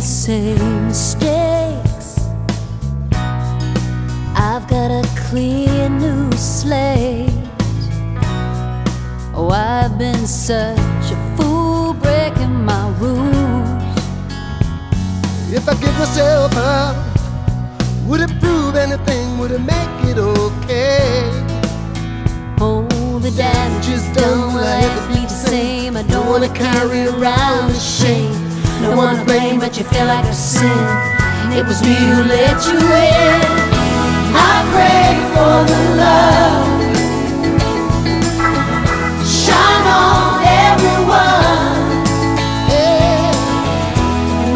same mistakes. I've got a clean new slate. Oh, I've been such a fool breaking my rules. If I give myself up, would it prove anything? Would it make it okay? Oh, the damage is done. Will I ever be the same? I don't wanna carry around the shame. No one to blame, but you feel like a sin. It was me who let you in. I pray for the love. Shine on everyone.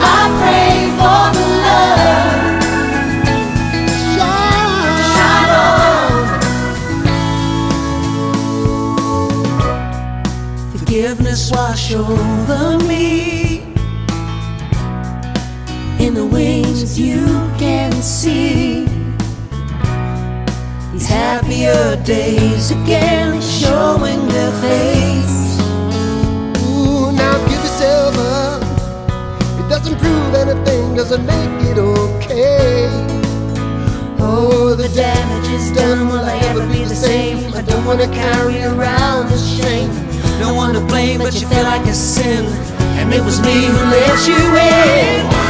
I pray for the love. Shine. On. Forgiveness wash over me in the wings you can see. These happier days again showing their face. Ooh, now give yourself up. It doesn't prove anything, doesn't make it okay. Oh, the damage is done. Will I ever be the same? I don't wanna carry around the shame. No one to blame, but you feel like a sin. And it was me who let you in.